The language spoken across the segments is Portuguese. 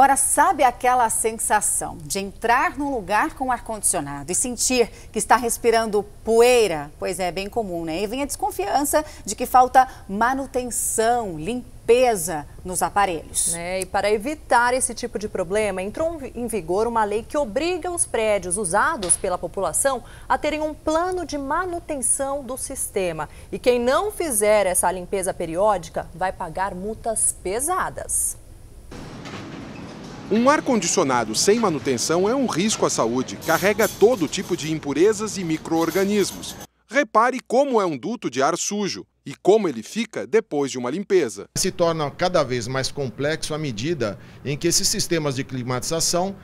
Agora, sabe aquela sensação de entrar num lugar com ar-condicionado e sentir que está respirando poeira? Pois é, bem comum, né? E vem a desconfiança de que falta manutenção, limpeza nos aparelhos. É, e para evitar esse tipo de problema, entrou em vigor uma lei que obriga os prédios usados pela população a terem um plano de manutenção do sistema. E quem não fizer essa limpeza periódica vai pagar multas pesadas. Um ar-condicionado sem manutenção é um risco à saúde, carrega todo tipo de impurezas e micro-organismos. Repare como é um duto de ar sujo e como ele fica depois de uma limpeza. Se torna cada vez mais complexo à medida em que esses sistemas de climatização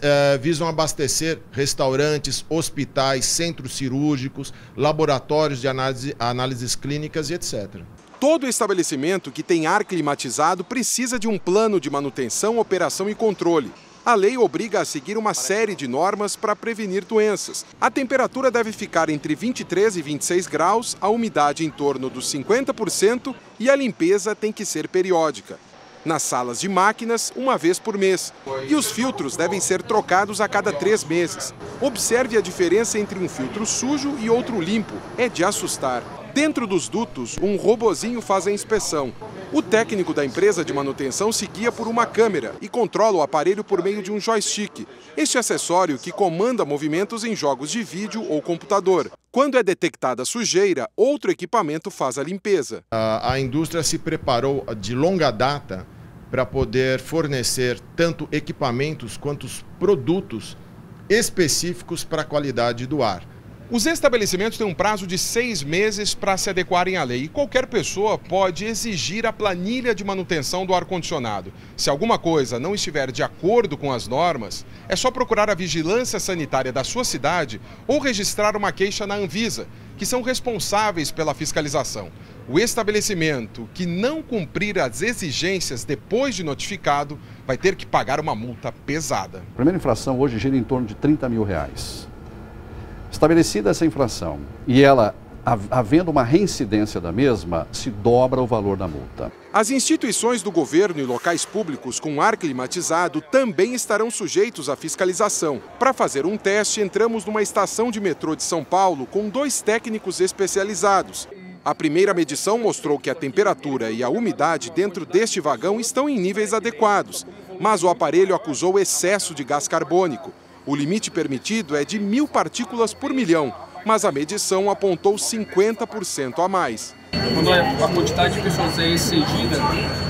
é, visam abastecer restaurantes, hospitais, centros cirúrgicos, laboratórios de análise, análises clínicas e etc. Todo estabelecimento que tem ar climatizado precisa de um plano de manutenção, operação e controle. A lei obriga a seguir uma série de normas para prevenir doenças. A temperatura deve ficar entre 23 e 26 graus, a umidade em torno dos 50% e a limpeza tem que ser periódica. Nas salas de máquinas, uma vez por mês. E os filtros devem ser trocados a cada três meses. Observe a diferença entre um filtro sujo e outro limpo. É de assustar. Dentro dos dutos, um robozinho faz a inspeção. O técnico da empresa de manutenção se guia por uma câmera e controla o aparelho por meio de um joystick, este acessório que comanda movimentos em jogos de vídeo ou computador. Quando é detectada sujeira, outro equipamento faz a limpeza. A, a indústria se preparou de longa data para poder fornecer tanto equipamentos quanto produtos específicos para a qualidade do ar. Os estabelecimentos têm um prazo de seis meses para se adequarem à lei e qualquer pessoa pode exigir a planilha de manutenção do ar-condicionado. Se alguma coisa não estiver de acordo com as normas, é só procurar a vigilância sanitária da sua cidade ou registrar uma queixa na Anvisa, que são responsáveis pela fiscalização. O estabelecimento que não cumprir as exigências depois de notificado vai ter que pagar uma multa pesada. A primeira infração hoje gira em torno de 30 mil reais. Estabelecida essa infração e ela havendo uma reincidência da mesma, se dobra o valor da multa. As instituições do governo e locais públicos com ar climatizado também estarão sujeitos à fiscalização. Para fazer um teste, entramos numa estação de metrô de São Paulo com dois técnicos especializados. A primeira medição mostrou que a temperatura e a umidade dentro deste vagão estão em níveis adequados, mas o aparelho acusou excesso de gás carbônico. O limite permitido é de mil partículas por milhão, mas a medição apontou 50% a mais. Quando a quantidade de pessoas é excedida,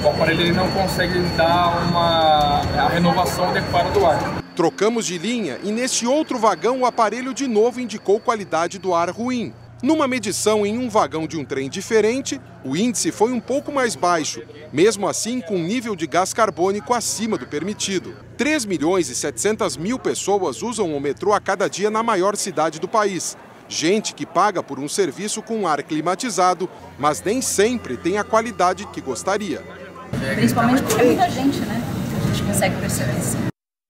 o aparelho ele não consegue dar uma a renovação adequada do ar. Trocamos de linha e neste outro vagão o aparelho de novo indicou qualidade do ar ruim. Numa medição em um vagão de um trem diferente, o índice foi um pouco mais baixo, mesmo assim com nível de gás carbônico acima do permitido. 3 milhões e 700 mil pessoas usam o metrô a cada dia na maior cidade do país. Gente que paga por um serviço com ar climatizado, mas nem sempre tem a qualidade que gostaria. Principalmente porque muita gente, né? A gente consegue perceber isso.